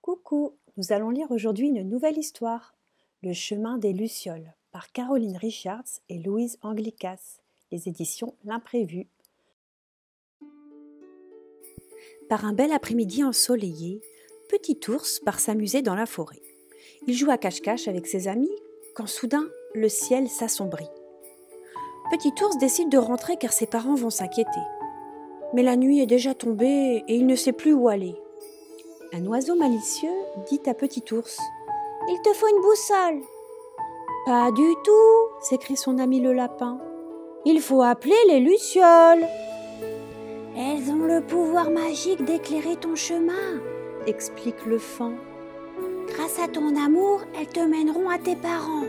Coucou, nous allons lire aujourd'hui une nouvelle histoire, Le chemin des Lucioles, par Caroline Richards et Louise Anglicas, les éditions L'Imprévu. Par un bel après-midi ensoleillé, Petit Ours part s'amuser dans la forêt. Il joue à cache-cache avec ses amis quand soudain le ciel s'assombrit. Petit Ours décide de rentrer car ses parents vont s'inquiéter. Mais la nuit est déjà tombée et il ne sait plus où aller. Un oiseau malicieux dit à Petit Ours Il te faut une boussole. Pas du tout, s'écrie son ami le lapin. Il faut appeler les lucioles. Elles ont le pouvoir magique d'éclairer ton chemin, explique le fan. Grâce à ton amour, elles te mèneront à tes parents.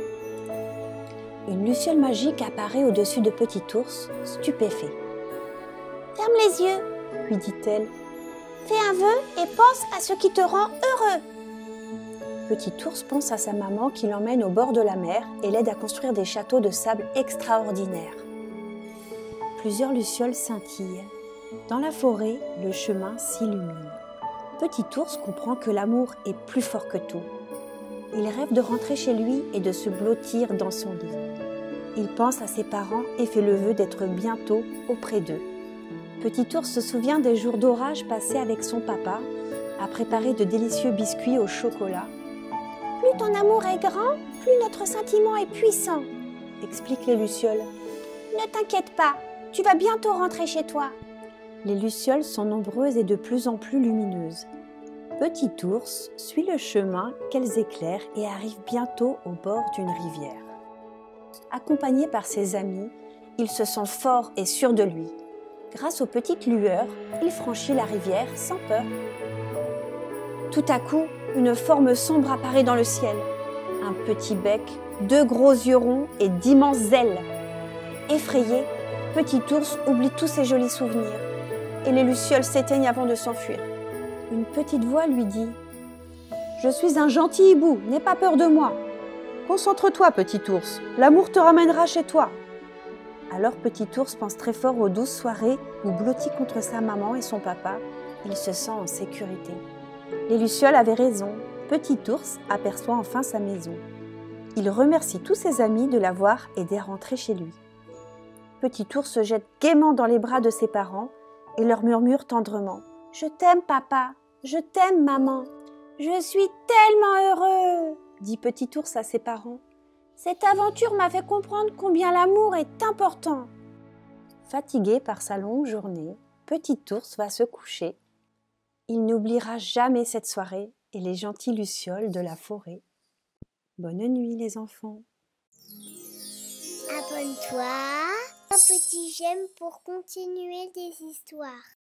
Une luciole magique apparaît au-dessus de Petit Ours, stupéfait. Ferme les yeux, lui dit-elle. Fais un vœu et pense à ce qui te rend heureux. Petit Ours pense à sa maman qui l'emmène au bord de la mer et l'aide à construire des châteaux de sable extraordinaires. Plusieurs lucioles scintillent. Dans la forêt, le chemin s'illumine. Petit Ours comprend que l'amour est plus fort que tout. Il rêve de rentrer chez lui et de se blottir dans son lit. Il pense à ses parents et fait le vœu d'être bientôt auprès d'eux. Petit Ours se souvient des jours d'orage passés avec son papa à préparer de délicieux biscuits au chocolat. Plus ton amour est grand, plus notre sentiment est puissant, explique les lucioles. Ne t'inquiète pas, tu vas bientôt rentrer chez toi. Les lucioles sont nombreuses et de plus en plus lumineuses. Petit ours suit le chemin qu'elles éclairent et arrive bientôt au bord d'une rivière. Accompagné par ses amis, il se sent fort et sûr de lui. Grâce aux petites lueurs, il franchit la rivière sans peur. Tout à coup, une forme sombre apparaît dans le ciel. Un petit bec, deux gros yeux ronds et d'immenses ailes. Effrayé, Petit ours oublie tous ses jolis souvenirs et les lucioles s'éteignent avant de s'enfuir. Une petite voix lui dit Je suis un gentil hibou, n'aie pas peur de moi. Concentre-toi, petit ours, l'amour te ramènera chez toi. Alors Petit ours pense très fort aux douces soirées où, blotti contre sa maman et son papa, il se sent en sécurité. Les lucioles avaient raison. Petit ours aperçoit enfin sa maison. Il remercie tous ses amis de l'avoir aidé à rentrer chez lui. Petit ours se jette gaiement dans les bras de ses parents et leur murmure tendrement Je t'aime, papa, je t'aime, maman, je suis tellement heureux, dit Petit ours à ses parents. Cette aventure m'a fait comprendre combien l'amour est important. Fatigué par sa longue journée, Petit ours va se coucher. Il n'oubliera jamais cette soirée et les gentils lucioles de la forêt. Bonne nuit les enfants. Abonne-toi, un petit j'aime pour continuer des histoires.